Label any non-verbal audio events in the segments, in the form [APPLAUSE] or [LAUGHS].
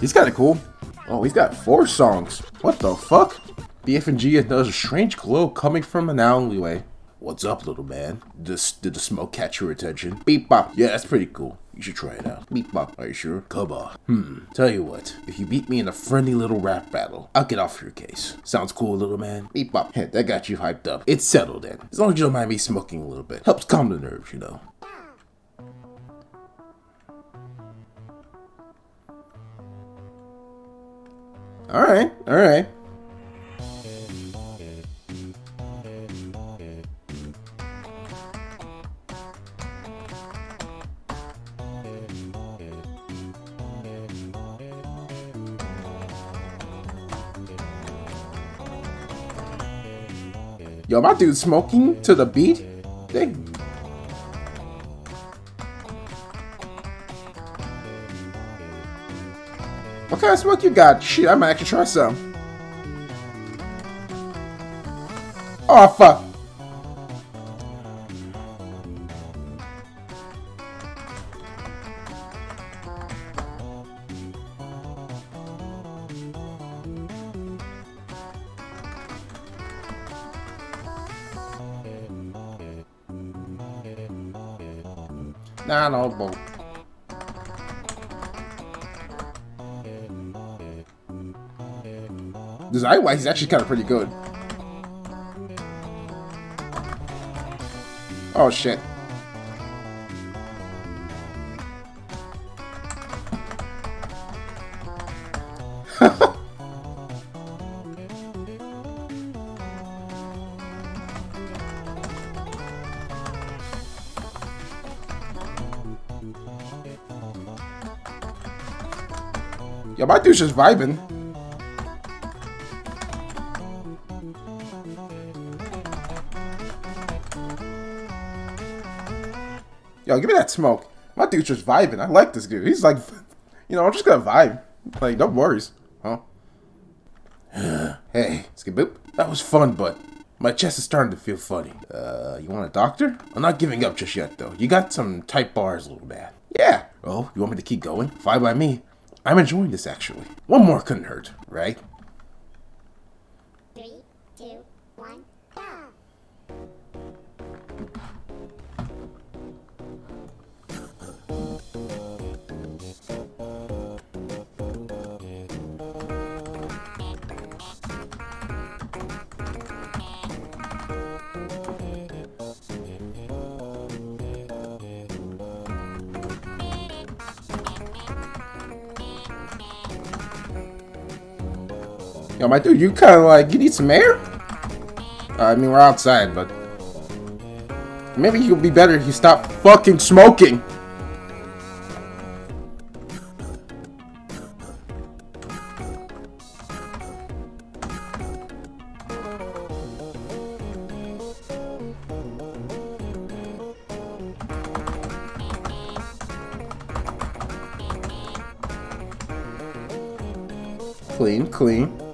He's kind of cool. Oh, he's got four songs. What the fuck? BFG does a strange glow coming from an alleyway. What's up, little man? This, did the smoke catch your attention? Beep bop. Yeah, that's pretty cool. You should try it out. Beep bop. Are you sure? Come on. Hmm. Tell you what. If you beat me in a friendly little rap battle, I'll get off your case. Sounds cool, little man? Beep bop. Hey, that got you hyped up. It's settled then. As long as you don't mind me smoking a little bit. Helps calm the nerves, you know. Alright, alright. Yo, my dude smoking to the beat? Dang. What kind of smoke you got? Shit, I might actually try some. Oh, fuck. Nah, no. Design-wise, he's actually kind of pretty good. Oh, shit. [LAUGHS] Yo, my dude's just vibing. Yo, give me that smoke. My dude's just vibing. I like this dude. He's like, you know, I'm just gonna vibe. Like, no worries. Huh? hey, skip boop. That was fun, but my chest is starting to feel funny. Uh, you want a doctor? I'm not giving up just yet, though. You got some tight bars, a little man. Yeah. Oh, you want me to keep going? Fine by me. I'm enjoying this, actually. One more couldn't hurt, right? Yo, my dude, you kind of like, you need some air? Uh, I mean, we're outside, but... Maybe he'll be better if you stop fucking smoking! Clean, clean.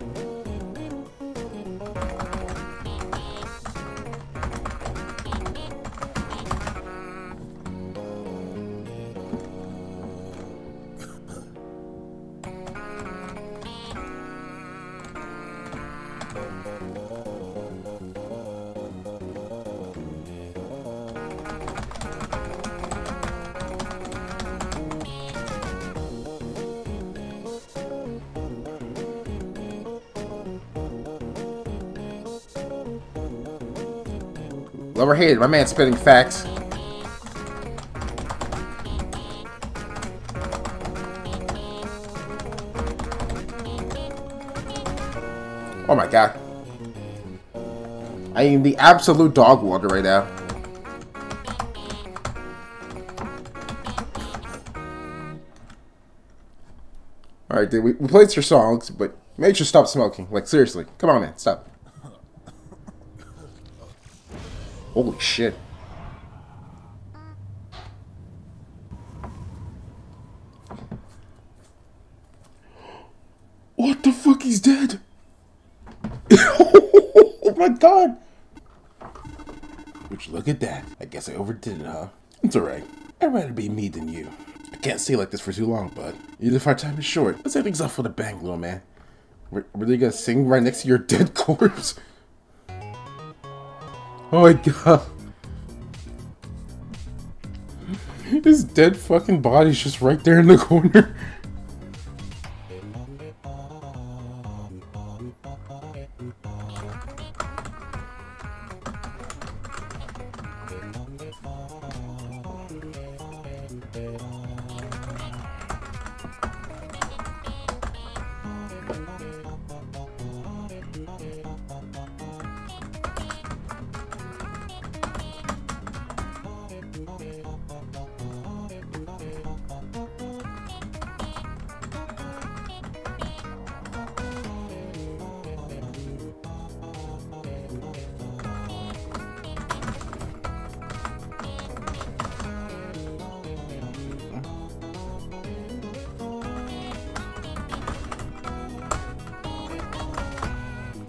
Lower hated, my man spitting facts. Oh my god. I am the absolute dog water right now. Alright, dude, we, we played your songs, but make sure stop smoking. Like, seriously. Come on, man, stop. Holy shit. What the fuck? He's dead. [LAUGHS] oh my god. Which look at that. I guess I overdid it, huh? It's alright. I'd rather be me than you. I can't stay like this for too long, bud. Even if our time is short, let's end things off with a bang, little man. Were, they gonna sing right next to your dead [LAUGHS] corpse? Oh my god. His dead fucking body's just right there in the corner.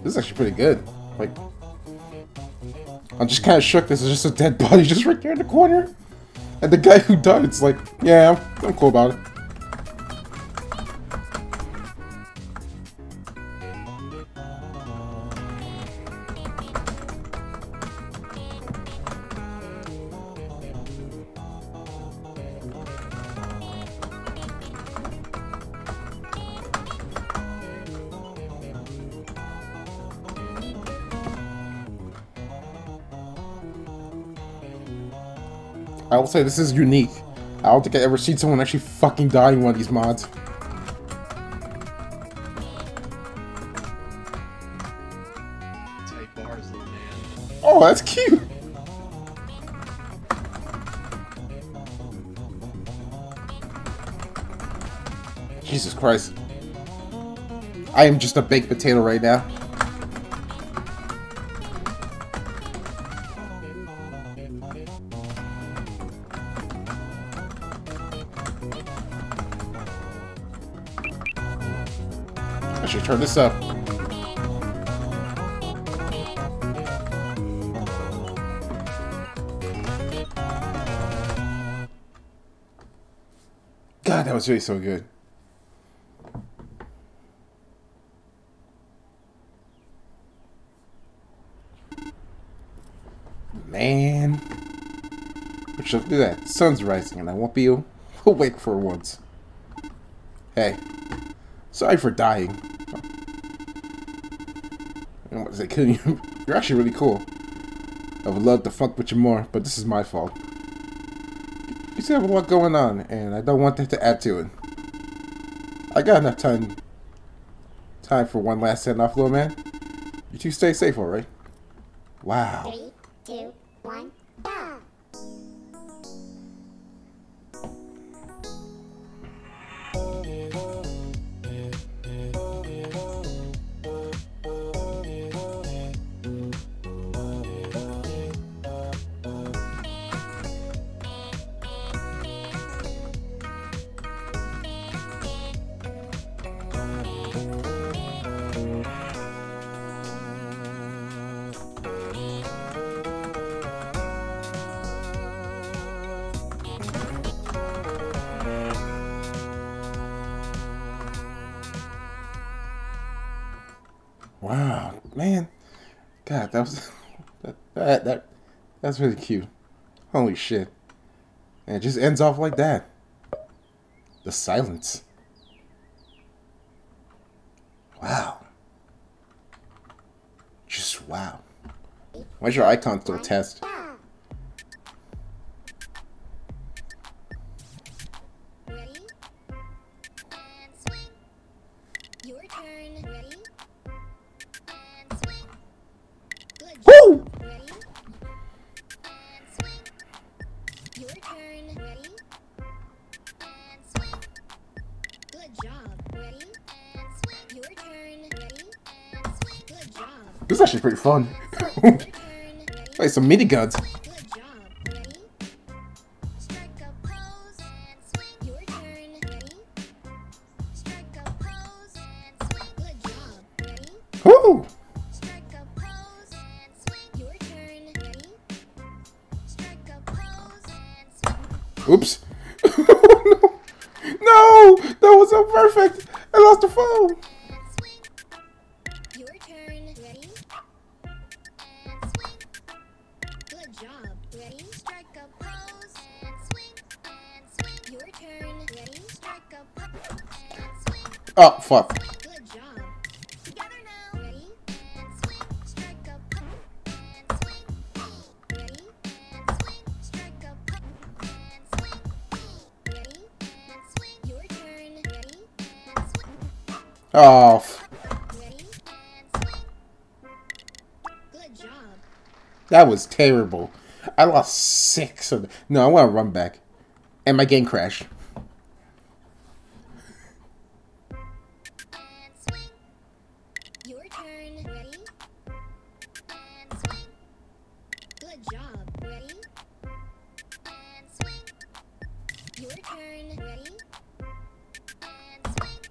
This is actually pretty good. I'm just kind of shook. This is just a dead body [LAUGHS] just right there in the corner. And the guy who died, it's like, yeah, I'm, I'm cool about it. I will say this is unique. I don't think I ever seen someone actually fucking die in one of these mods. Tight bars, little man. Oh, that's cute. Jesus Christ. I am just a baked potato right now. Should turn this up. God, that was really so good. Man. But look do that. Sun's rising and I won't be [LAUGHS] awake for once. Hey. Sorry for dying. Don't want to say killing you. [LAUGHS] You're actually really cool. I would love to fuck with you more, but this is my fault. You still have a lot going on, and I don't want that to add to it. I got enough time time for one last send off, little man. You two stay safe, alright? Wow. Three, two, one, God, that was [LAUGHS] that that, that that's really cute. Holy shit. And it just ends off like that. The silence. Wow. Just wow. Why's your icon still test? Woo! is actually pretty fun. [LAUGHS] swing. some turn. Ready? Strike a pose. Oops. [LAUGHS] Oh, no, that was not perfect. I lost the phone. Oh, oh. f- Ready? And swing. Good job. That was terrible. I lost six. Of no, I want to run back. And my game crashed. Good job. Ready? And swing. Your turn. Ready? And swing.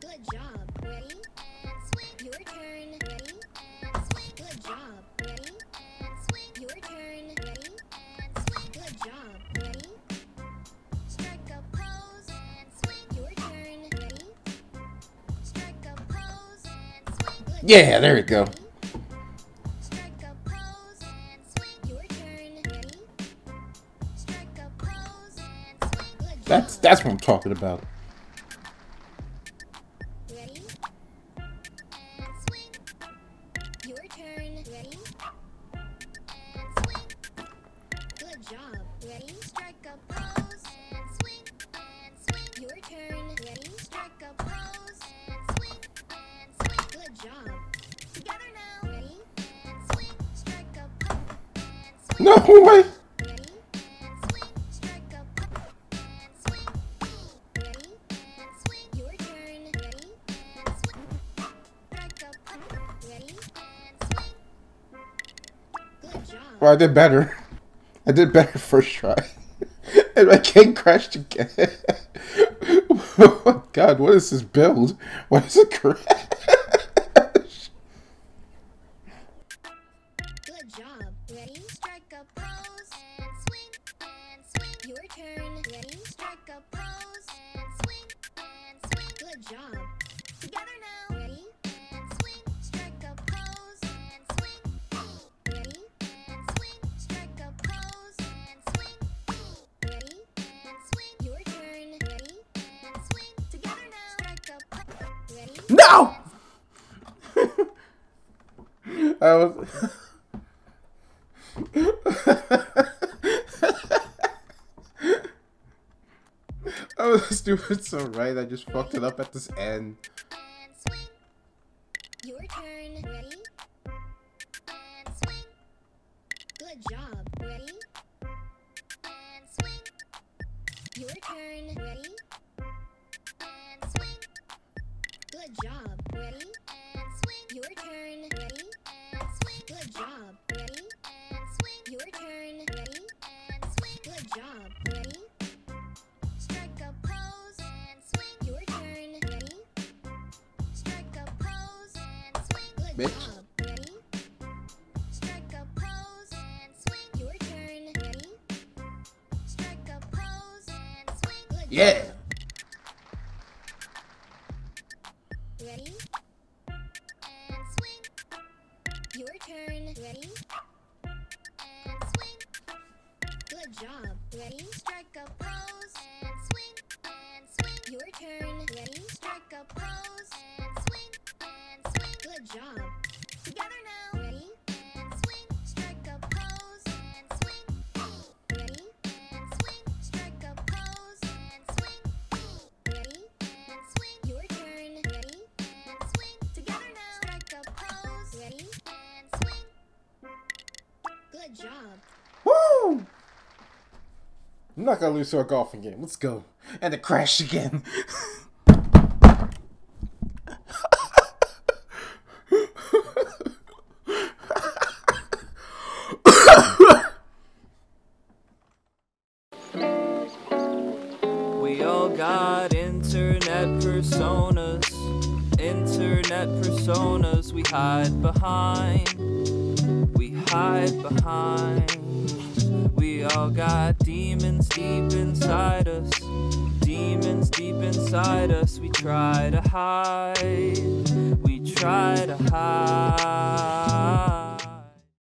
Good job. Ready? And swing. Your turn. Ready? And swing. Good job. Ready? And swing. Your turn. Ready? And swing. Good job. Ready? Strike a pose and swing. Your turn. Ready? Strike a pose and swing. Good Yeah, there we go. That's that's what I'm talking about. Ready? And swing. Your turn. Ready? And swing. Good job. Ready? Strike a pose and swing and swing. Your turn. Ready? Strike a pose and swing and swing. Good job. Together now. Ready? And swing. Strike a pose. No way. Well, I did better. I did better [LAUGHS] first try. [LAUGHS] and my game crashed again. oh [LAUGHS] God, what is this build? Why does it crash? No! I was. [LAUGHS] I was stupid so right. I just fucked it up at this end. Yeah. I'm not gonna lose to a golfing game. Let's go. And it crashed again. We all got internet personas, internet personas we hide behind, we hide behind. We all got demons deep inside us. Demons deep inside us. We try to hide. We try to hide.